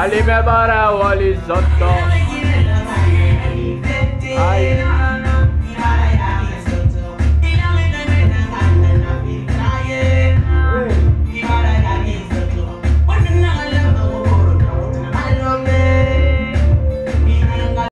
Allez, mes barres, allez, sortons.